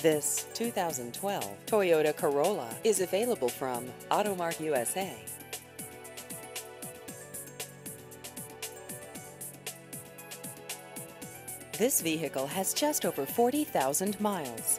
This 2012 Toyota Corolla is available from Auto Mart USA. This vehicle has just over 40,000 miles.